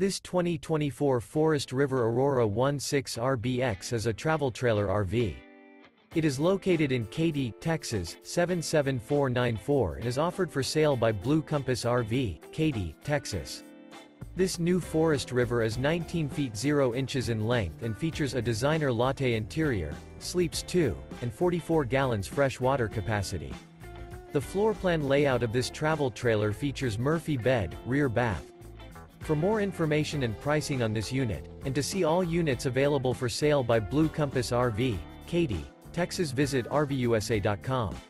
This 2024 Forest River Aurora 16RBX is a travel trailer RV. It is located in Katy, Texas, 77494 and is offered for sale by Blue Compass RV, Katy, Texas. This new Forest River is 19 feet 0 inches in length and features a designer latte interior, sleeps 2, and 44 gallons fresh water capacity. The floor plan layout of this travel trailer features Murphy bed, rear bath, for more information and pricing on this unit, and to see all units available for sale by Blue Compass RV, Katy, Texas visit RVUSA.com.